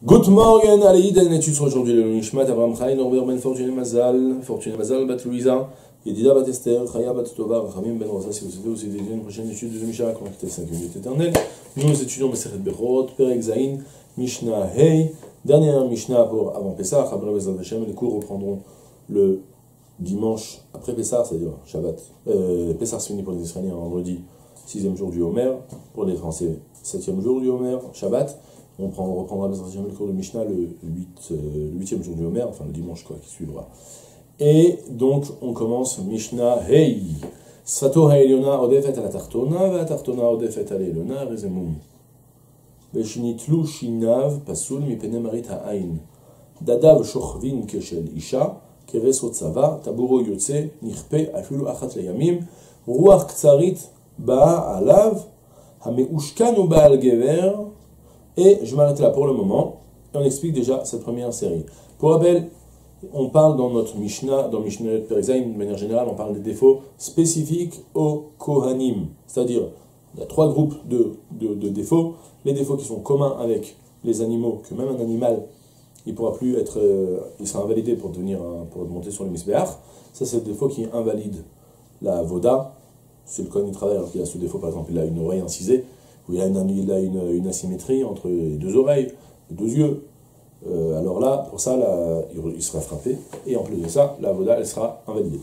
Good morning, une étude sur aujourd'hui le Nishmat, Abraham Chaim, Norbert Ben Fortuné Mazal, Fortuné Mazal, Bat Louisa, Yedida Bat Esther, Chaya Bat Tova, Ben Rosa, si vous souhaitez aussi étudier une prochaine étude de Mishnah, connecté 5 minutes éternelles. Nous étudions Meseret Berot, Perek Mishnah Hey, dernière Mishnah pour avant Pessah, après Bezat Hashem, les cours reprendront le dimanche après Pessah, c'est-à-dire Shabbat. Euh, Pessah se finit pour les Israéliens vendredi, sixième jour du Homer, pour les Français, septième jour du Homer, Shabbat. On, prend, on reprendra le cours de Mishnah le, 8, euh, le 8e jour du Homer, enfin le dimanche quoi, qui suivra. Et donc on commence Mishnah Hey. Sfato ha'elyona odefet ala tartona, va tartona odefet ala elona, rezemum. ושניטלו שיניו פסול מפני מרית העין. דדיו שוכבין כשל אישה, כרס או צבא, טבורו יוצא, נכפה אפילו אחת לימים, רוח קצרית באה עליו, המאושכן הוא בעל גבר, et je m'arrête là pour le moment, et on explique déjà cette première série. Pour rappel, on parle dans notre Mishnah, dans Mishnah Perezaim, de manière générale, on parle des défauts spécifiques au Kohanim. C'est-à-dire, il y a trois groupes de, de, défauts. Les défauts qui sont communs avec les animaux, que même un animal, il pourra plus être, euh, il sera invalidé pour devenir, pour monter sur le misbéach. Ça, c'est le défaut qui invalide la voda. C'est le Kohen qui travaille alors qu'il a ce défaut, par exemple, il a une oreille incisée où il a une, asymétrie entre les deux oreilles, les deux yeux. Euh, alors là, pour ça, il sera frappé, et en plus de ça, la voda, elle sera invalidée.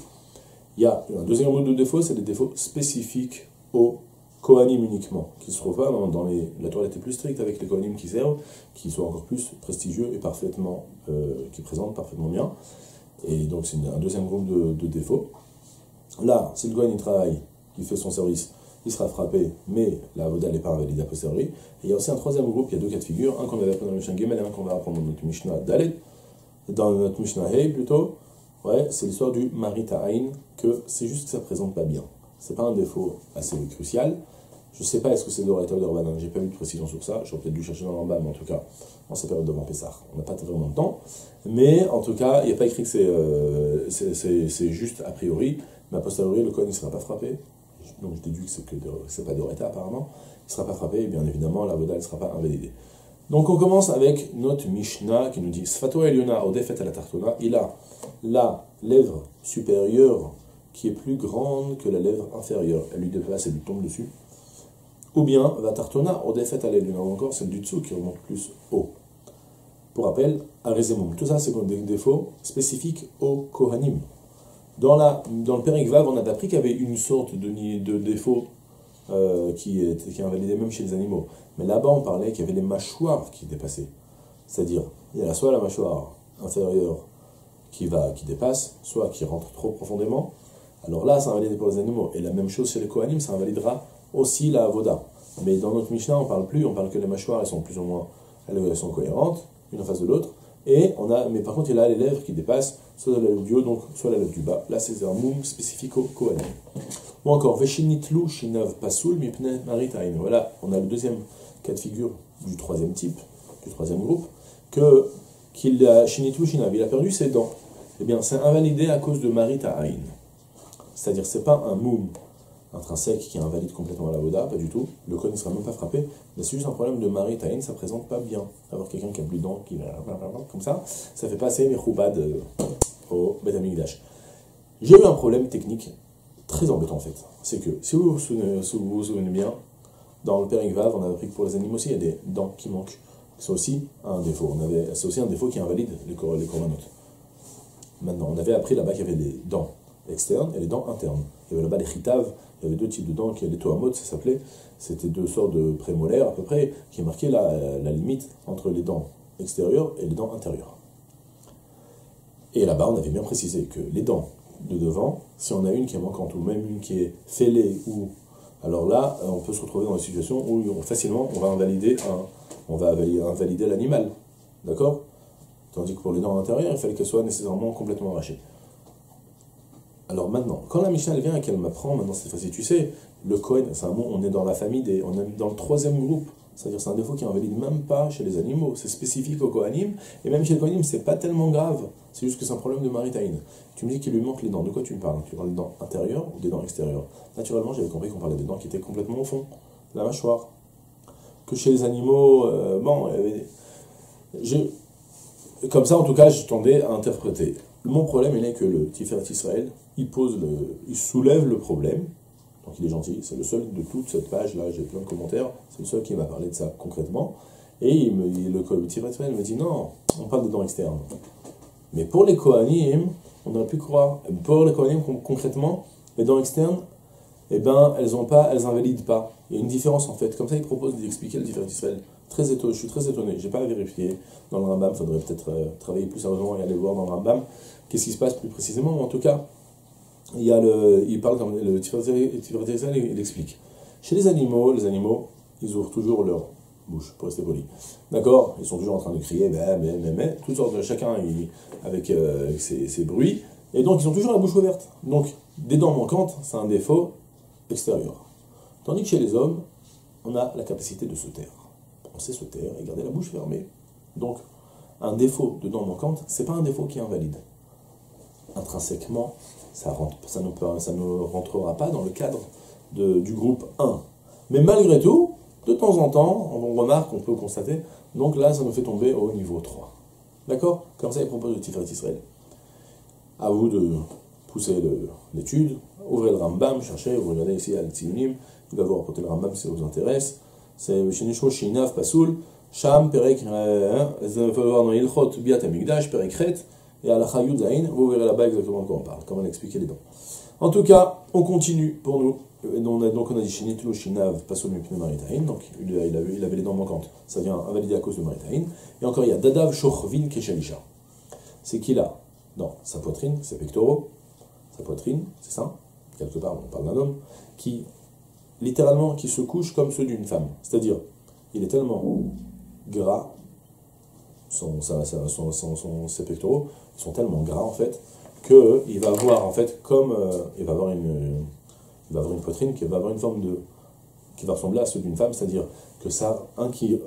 Il y a un deuxième groupe de défauts, c'est des défauts spécifiques au Kohanim uniquement, qui se trouvent pas dans, les, la toilette est plus stricte avec les Kohanim qui servent, qui sont encore plus prestigieux et parfaitement, euh, qui présentent parfaitement bien. Et donc c'est un deuxième groupe de, défauts. Là, si le Kohen travaille, qui fait son service, il sera frappé, mais la voda n'est pas invalide a posteriori. Et il y a aussi un troisième groupe, il y a deux cas de figure, un qu'on avait appris dans le Mishnah Gemel et un qu'on va apprendre dans notre Mishnah Dalet, dans notre Mishnah Hey plutôt. Ouais, c'est l'histoire du Marita Ain, que c'est juste que ça présente pas bien. C'est pas un défaut assez crucial. Je sais pas est-ce que c'est d'Oreta ou d'Orbanan, j'ai pas eu de précision sur ça, j'aurais peut-être dû chercher dans l'embal, mais en tout cas, en cette période devant Pessah, on n'a pas vraiment de temps. Mais en tout cas, il n'y a pas écrit que euh, c'est juste a priori, mais a posteriori, le code ne sera pas frappé, donc je déduis que c'est que c'est pas d'Oreta apparemment, il ne sera pas frappé, et bien évidemment la voda ne sera pas invalidée. Donc on commence avec notre Mishnah qui nous dit Sfato Eliona Odefet la Tartona, il a la lèvre supérieure qui est plus grande que la lèvre inférieure. Elle lui dépasse, elle lui tombe dessus. Ou bien la Tartona Odefet à l'Eliona, ou encore celle du dessous qui remonte plus haut. Pour rappel, Arezemum. Tout ça, c'est des défauts spécifiques au Kohanim. Dans, la, dans le Pérec on a appris qu'il y avait une sorte de, de défaut euh, qui, est, qui est invalidé même chez les animaux. Mais là-bas, on parlait qu'il y avait les mâchoires qui dépassaient. C'est-à-dire, il y a soit la mâchoire inférieure qui, va, qui dépasse, soit qui rentre trop profondément. Alors là, ça invalide pour les animaux. Et la même chose chez les coanimes, ça invalidera aussi la voda. Mais dans notre Mishnah, on parle plus, on parle que les mâchoires, elles sont plus ou moins elles sont cohérentes, une en face de l'autre. Mais par contre, il y a les lèvres qui dépassent, soit la lèvre du haut, donc soit la lèvre du bas. Là, c'est un moum spécifique au Kohanim. Ou encore, Veshinitlu Shinav Pasul Mipne Maritain. Voilà, on a le deuxième cas de figure du troisième type, du troisième groupe, que qu'il a il a perdu ses dents. Eh bien, c'est invalidé à cause de Maritain. C'est-à-dire, c'est pas un moum intrinsèque qui invalide complètement la voda, pas du tout. Le code ne sera même pas frappé. Mais c'est juste un problème de maritaïn, ça présente pas bien. Avoir quelqu'un qui a plus de dents, qui comme ça, ça fait passer mes roubades euh, au Betamigdash. J'ai eu un problème technique très embêtant en fait. C'est que, si vous vous souvenez, bien, dans le Vav, on a appris que pour les animaux aussi, il y a des dents qui manquent. C'est aussi un défaut. C'est aussi un défaut qui invalide les, cor les Maintenant, on avait appris là-bas qu'il y avait des dents externes et les dents internes. Il y avait là-bas les chitaves, il y avait deux types de dents, qui les toamot, ça s'appelait. C'était deux sortes de prémolaires à peu près, qui marquaient la, la limite entre les dents extérieures et les dents intérieures. Et là-bas, on avait bien précisé que les dents de devant, si on a une qui est manquante ou même une qui est fêlée, ou alors là, on peut se retrouver dans une situation où facilement on va invalider un, on va invalider l'animal, d'accord? Tandis que pour les dents intérieures, il fallait qu'elles soient nécessairement complètement arrachées. Alors maintenant, quand la Mishnah vient et qu'elle m'apprend, maintenant cette fois-ci, tu sais, le Kohen, c'est un mot, on est dans la famille des, on est dans le troisième groupe. C'est-à-dire c'est un défaut qui invalide même pas chez les animaux, c'est spécifique au Kohanim, et même chez le Kohanim, c'est pas tellement grave, c'est juste que c'est un problème de maritaïne. Tu me dis qu'il lui manque les dents, de quoi tu me parles? Tu parles des dents intérieures ou des dents extérieures? Naturellement, j'avais compris qu'on parlait des dents qui étaient complètement au fond, la mâchoire. Que chez les animaux, euh, bon, y avait comme ça, en tout cas, je tendais à interpréter. Mon problème, il est que le Tiferet Israël, il, le, soulève le problème, donc il est gentil, c'est le seul de toute cette page, là j'ai plein de commentaires, c'est le seul qui m'a parlé de ça concrètement, et il me, le Tiferet Israël me dit non, on parle des dents externes. Mais pour les Kohanim, on aurait pu croire, pour les Kohanim concrètement, les dents externes, eh ben, elles ont pas, elles invalident pas. Il y a une différence en fait. Comme ça, il propose d'expliquer le Tiferet Israël. Très je suis très étonné. J'ai pas vérifié dans le Rambam. Faudrait peut-être euh, travailler plus sérieusement et aller voir dans le Rambam qu'est-ce qui se passe plus précisément. en tout cas, il y a le, il parle comme le Tiferet Israël, il explique. Chez les animaux, les animaux, ils ouvrent toujours leur bouche pour rester poli. D'accord? Ils sont toujours en train de crier, mais, mais, mais, mais, toutes sortes de chacun avec, euh, ses, ses bruits. Et donc, ils ont toujours la bouche ouverte. Donc, des dents manquantes, c'est un défaut extérieur. Tandis que chez les hommes, on a la capacité de se taire. On se taire et garder la bouche fermée. Donc, un défaut de dents manquantes, c'est pas un défaut qui est invalide. Intrinsèquement, ça, ne, rentrera pas dans le cadre du groupe 1. Mais malgré tout, de temps en temps, on remarque, on peut constater, donc là, ça nous fait tomber au niveau 3. D'accord? Comme ça, il propose le Tiferet Israël. À vous de pousser l'étude, ouvrez le Rambam, cherchez, vous regardez ici al Tzionim, vous d'abord apporter le Rambam si ça vous intéresse. C'est Shinishmo Shinav Pasoul, Sham, Perek, vous pouvez voir dans Ilchot, Biat Amigdash, Perek Ret, et à la Chayud Zain, vous verrez là-bas exactement de quoi on parle, comment on expliqué les dents. En tout cas, on continue pour nous. Donc on a dit Shinitlo Shinav Pasoul Mipne Maritain, donc il avait, il avait les dents manquantes, ça vient invalider à cause de Maritain. Et encore, il y a Dadav Shochvin Keshalisha. C'est qu'il a dans sa poitrine, ses pectoraux, sa poitrine, c'est ça quelque part, on parle d'un homme, qui, littéralement, qui se couche comme ceux d'une femme. C'est-à-dire, il est tellement gras, son, ses pectoraux sont tellement gras, en fait, qu'il va avoir, en fait, comme, euh, il va avoir une, il va avoir une poitrine qui va avoir une forme de, qui va ressembler à ceux d'une femme, c'est-à-dire que ça, un qui,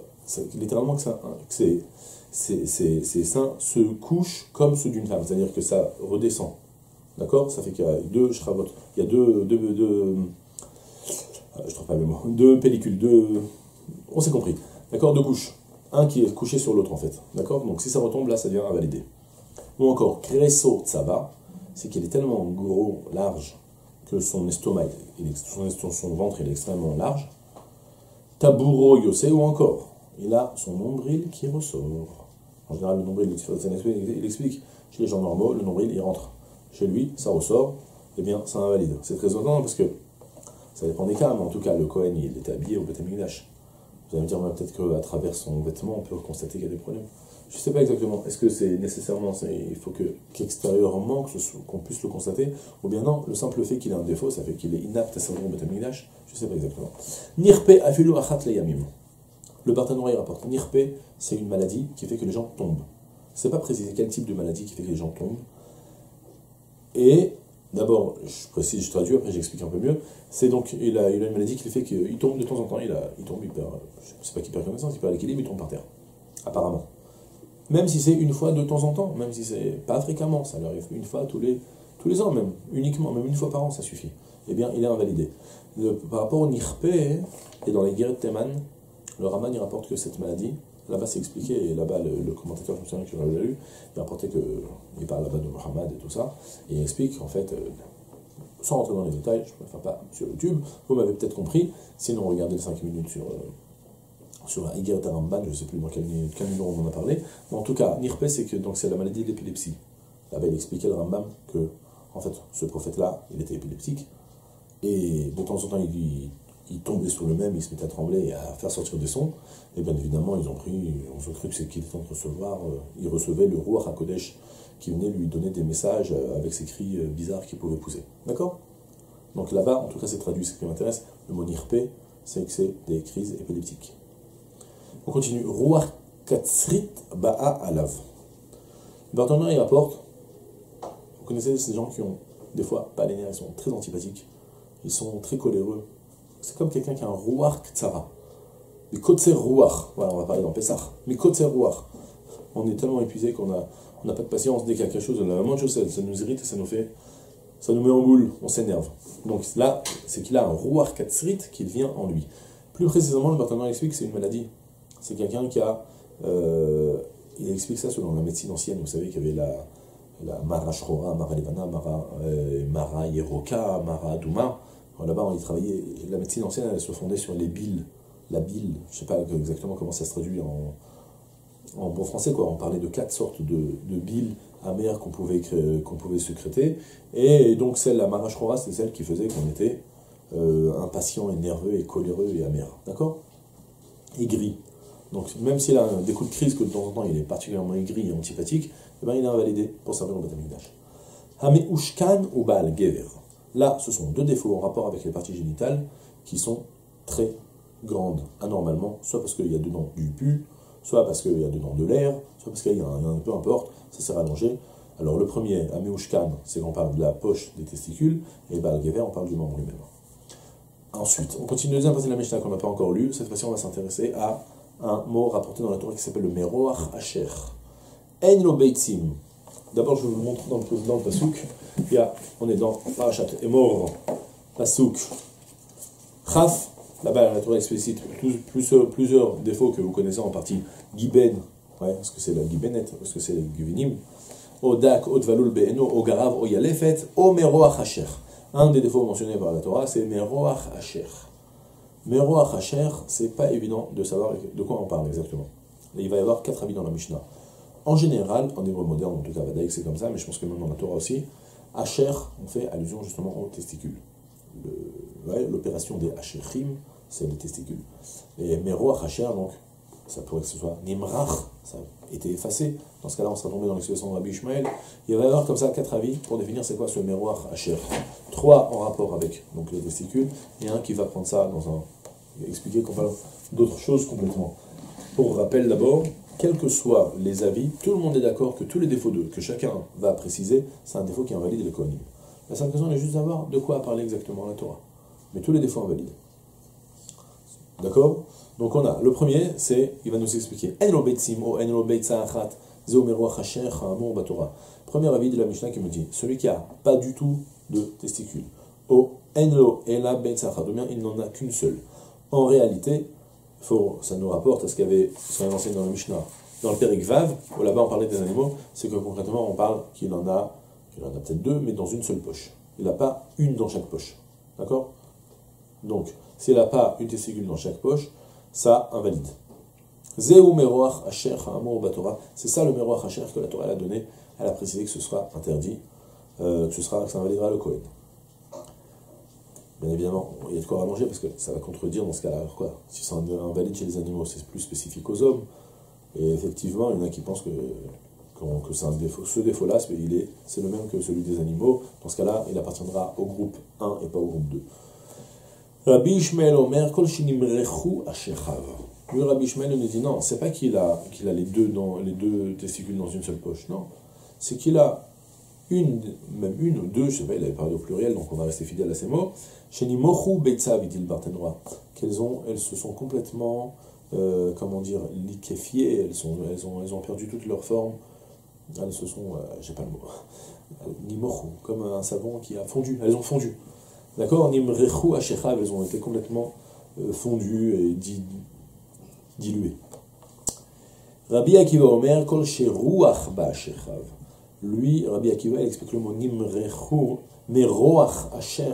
littéralement, que, ça, que ses, seins se couchent comme ceux d'une femme, c'est-à-dire que ça redescend. D'accord? Ça fait qu'il y a deux il y a deux, deux, je trouve pas le mot, deux pellicules, deux, on s'est compris. D'accord Deux couches. Un qui est couché sur l'autre en fait. D'accord? Donc si ça retombe là, ça devient invalidé. Ou encore, Kreso Tsaba, c'est qu'il est tellement gros, large, que son estomac, son, son ventre est extrêmement large. Taburo Yose, ou encore, il a son nombril qui ressort. En général, le nombril, il explique, chez les gens normaux, le nombril, il rentre chez lui, ça ressort, eh bien, ça invalide. C'est très étonnant parce que ça dépend des cas, mais en tout cas, le Cohen, il était habillé au Beth Vous allez me dire, peut-être qu'à travers son vêtement, on peut constater qu'il y a des problèmes. Je ne sais pas exactement. Est-ce que c'est nécessairement, il faut que, qu'extérieurement, qu'on puisse le constater, ou bien non, le simple fait qu'il ait un défaut, ça fait qu'il est inapte à servir au Beth Je ne sais pas exactement. Nirpe afilu achat yamim. Le Barthanois, il rapporte. Nirpe, c'est une maladie qui fait que les gens tombent. C'est pas précisé quel type de maladie qui fait que les gens tombent. Et d'abord, je précise, je traduis, après j'explique un peu mieux. C'est donc, il a, il a une maladie qui fait qu'il tombe de temps en temps, il, a, il tombe, il perd, je sais pas qu'il perd connaissance, il perd l'équilibre, il tombe par terre. Apparemment. Même si c'est une fois de temps en temps, même si c'est pas fréquemment, ça lui arrive une fois tous les, tous les ans même, uniquement, même une fois par an, ça suffit. Eh bien, il est invalidé. par rapport au Nirpe, et dans les guerres de Teman, le Raman il rapporte que cette maladie, Là-bas, c'est expliqué, et là-bas, le, commentateur, je me souviens que j'avais lu, il rapportait qu'il parle là-bas de Mohammed et tout ça, et il explique, en fait, euh, sans rentrer dans les détails, je ne fais pas sur YouTube, vous m'avez peut-être compris, sinon regardez les 5 minutes sur, euh, sur Iger Taramban, je ne sais plus dans quel, quel, numéro on en a parlé, mais en tout cas, Nirpe, c'est que c'est la maladie de l'épilepsie. Là-bas, il expliquait le Rambam que, en fait, ce prophète-là, il était épileptique, et de temps en temps, il, il tombait sur le même, il se mettait à trembler et à faire sortir des sons. Et bien évidemment, ils ont pris, on ont cru que c'est qu'il était en train de recevoir, euh, il recevait le roi Hakodesh qui venait lui donner des messages euh, avec ses cris euh, bizarres qu'il pouvait pousser. D'accord? Donc là-bas, en tout cas, c'est traduit. Ce qui m'intéresse, le mot nirpe, c'est que c'est des crises épileptiques. On continue. Roi Katsrit Ba'a Alav. Bartolomé il rapporte, vous connaissez ces gens qui ont des fois pas les nerfs, ils sont très antipathiques, ils sont très coléreux, c'est comme quelqu'un qui a un rouar ktsara. Mais kotser rouar. Voilà, on va parler dans Pessah. Mais kotser rouar. On est tellement épuisé qu'on n'a on pas de patience dès qu'il y a quelque chose. La moindre chose, ça, nous irrite, ça nous fait. Ça nous met en boule, on s'énerve. Donc là, c'est qu'il a un rouar katsrit qui vient en lui. Plus précisément, le Barthélémy explique que c'est une maladie. C'est quelqu'un qui a. Euh, il explique ça selon la médecine ancienne. Vous savez qu'il y avait la, la Mara Shrora, Mara Levana, Mara, euh, Mara Yeroka, Mara Aduma. Là-bas, on y travaillait. La médecine ancienne, elle se fondait sur les billes. La bile, je ne sais pas exactement comment ça se traduit en, en bon français, quoi. On parlait de quatre sortes de, de billes amères qu'on pouvait, qu'on pouvait. Et donc, celle, la Mara Shrora, c'est celle qui faisait qu'on était euh, impatient et nerveux et coléreux et amer. D'accord? Aigri. Donc, même s'il a des coups de crise, que de temps en temps il est particulièrement aigri et antipathique, eh ben, il est invalidé pour servir au Batamikdash. Hame Ushkan ou Baal Gever? Là, ce sont deux défauts en rapport avec les parties génitales qui sont très grandes, anormalement, soit parce qu'il y a dedans du pu, soit parce qu'il y a dedans de l'air, soit parce qu'il y a un, peu importe, ça sert à. Alors le premier, Ameushkan, c'est qu'on parle de la poche des testicules, et Baal Gever, on parle du membre lui-même. Ensuite, on continue deuxième partie de la Mishnah qu'on n'a pas encore lu. Cette fois-ci, on va s'intéresser à un mot rapporté dans la Torah qui s'appelle le Meroach Asher. En. D'abord, je vous le, dans le Pasuk. Il y a, on est dans Parashat Emor, Pasuk, Chaf. Là-bas, la Torah explicite plusieurs, plusieurs défauts que vous connaissez en partie. Giben, ouais, parce que c'est la Gibenet, parce que c'est le Givinim. Odak, Odvalul Be'eno, Ogarav, Oyalefet, O Meroach Asher. Un des défauts mentionnés par la Torah, c'est Meroach Asher. Meroach Asher, c'est pas évident de savoir de quoi on parle exactement. il va y avoir quatre avis dans la Mishnah. En général, en hébreu moderne, en tout cas, Vadaïk c'est comme ça, mais je pense que même dans la Torah aussi, Asher, on fait allusion justement aux testicules. L'opération des Asherim, c'est les testicules. Et Meroach Asher, donc, ça pourrait que ce soit Nimrach, ça a été effacé. Dans ce cas-là, on sera tombé dans l'expression de Rabbi Ishmael. Il va y avoir comme ça quatre avis pour définir c'est quoi ce Meroach Asher. Trois en rapport avec donc, les testicules, et un qui va prendre ça dans un. expliquer qu'on parle d'autres choses complètement. Pour rappel d'abord, quels que soient les avis, tout le monde est d'accord que tous les défauts que chacun va préciser, c'est un défaut qui invalide le Kohanim. La seule question est juste savoir de quoi parler exactement la Torah. Mais tous les défauts invalident. D'accord? Donc on a, le premier, c'est, il va nous expliquer, Premier avis de la Mishnah qui me dit, celui qui a pas du tout de testicules, o enlo ela il n'en a qu'une seule. En réalité, ça nous rapporte à ce qu'il y avait, ce qu'on enseigné dans le Mishnah. Dans le Périk Vav, là-bas on parlait des animaux, c'est que concrètement on parle qu'il en a, qu'il en a peut-être deux, mais dans une seule poche. Il n'a pas une dans chaque poche. D'accord? Donc, s'il n'a pas une testicule dans chaque poche, ça invalide. Meroach batora. C'est ça le meroach asher que la Torah a donné. Elle a précisé que ce sera interdit, euh, que ce sera, que ça invalidera le Kohen. Bien évidemment, il y a de quoi manger parce que ça va contredire dans ce cas-là. Si c'est invalide chez les animaux, c'est plus spécifique aux hommes. Et effectivement, il y en a qui pensent que, que, c'est un défaut. Ce défaut-là, c'est le même que celui des animaux. Dans ce cas-là, il appartiendra au groupe 1 et pas au groupe 2. Rabbi Ishmael Omer, Kol. Lui, Rabbi Ishmael nous dit non, c'est pas qu'il a, qu'il a les, deux dans, les deux testicules dans une seule poche, non. C'est qu'il a une, même une ou deux, je sais pas, il avait parlé au pluriel, donc on va rester fidèle à ces mots. Qu'elles ont, elles se sont complètement, euh, comment dire, liquéfiées, elles, sont, elles, ont, elles ont perdu toute leur forme. Elles se sont, euh, j'ai pas le mot, Nimochu, comme un savon qui a fondu, elles ont fondu. D'accord Nimrechu Ashechav, elles ont été complètement euh, fondues et diluées. Rabbi Akiva Omer, Kol Sheruach Ba'ashechav. Lui, Rabbi Akiva, il explique le mot Nimrechu, Meroach Asher.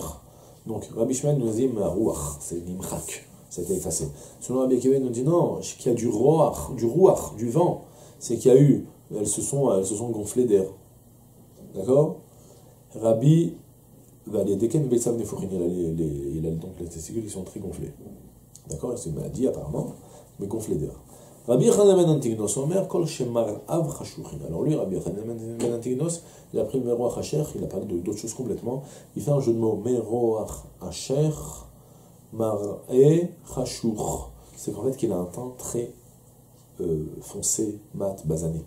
Donc Rabbi Shmuel nous dit Meroach, c'est Nimchak, c'était effacé. Selon Rabbi Akiva, nous dit non, qu'il y a du Roach, du Ruach, du vent. C'est qu'il y a eu, elles se sont, elles se sont gonflées d'air. D'accord? Rabbi, les Deken Betsav Neforin, il a, donc les testicules qui sont très gonflés. D'accord? C'est une maladie apparemment, mais gonflées d'air. Rabbi Yochanan ben Antignos Omer Kol Shemar Av Chashuchin. Alors lui, Rabbi Yochanan ben Antignos, il a pris le Meroach Hacher, il a parlé d'autres choses complètement. Il fait un jeu de mots Meroach Hacher, Mar'e Chashuch. C'est qu'en fait qu'il a un teint très euh, foncé, mat, basané.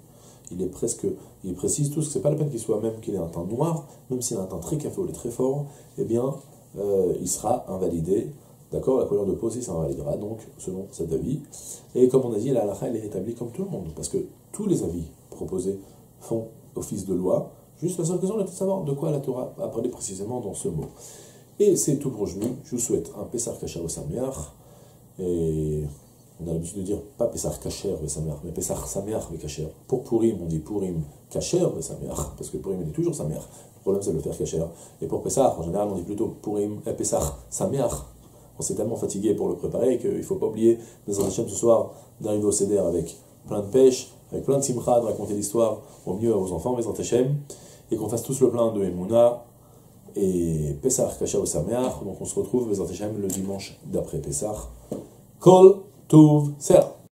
Il est presque, il précise tout ce que c'est pas la peine qu'il soit même qu'il ait un teint noir, même s'il a un teint très café très fort, eh bien, euh, il sera invalidé D'accord La couleur de peau aussi, ça invalidera, donc, selon cet avis. Et comme on a dit, la halakha, elle est établie comme tout le monde, parce que tous les avis proposés font office de loi. Juste la seule question est de savoir de quoi la Torah a parlé précisément dans ce mot. Et c'est tout pour aujourd'hui. Je vous souhaite un Pessar Kachar au et On a l'habitude de dire pas Pessah Kacher Sameach, mais Pessah Sameach Kacher. Pour Purim, on dit Purim Kacher Sameach, parce que Purim il est toujours Sameach. Le problème c'est de le faire Kacher. Et pour Pessah, en général, on dit plutôt Purim et Pessah Sameach. On s'est tellement fatigué pour le préparer qu'il ne faut pas oublier, dans un ce soir, d'arriver au Seder avec plein de pêche, avec plein de simcha, de raconter l'histoire au mieux aux enfants, mes Hashem, et qu'on fasse tous le plein de Emouna et Pessah Kacher Sameach. Donc on se retrouve, mes Hashem, le dimanche d'après Pessah. Kol Tuv Ser.